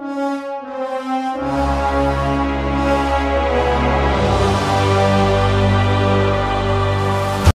Mm-hmm.